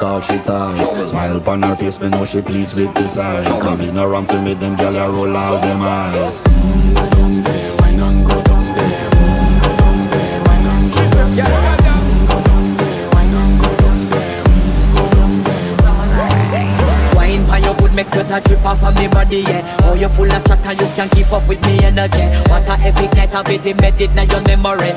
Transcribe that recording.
Call she ties. Smile upon her face, me know she pleased with this eyes. Come in around to meet them gyal roll out them eyes. Mm, Go down there, why go down there mm, Go down there, why go there mm, Go down there, why go down there mm, Go down there Wine pan your good make sweat a drip off of me body, yeah. Oh, you full of chatter, you can't keep up with me energy. What a epic night of it embedded now your memory.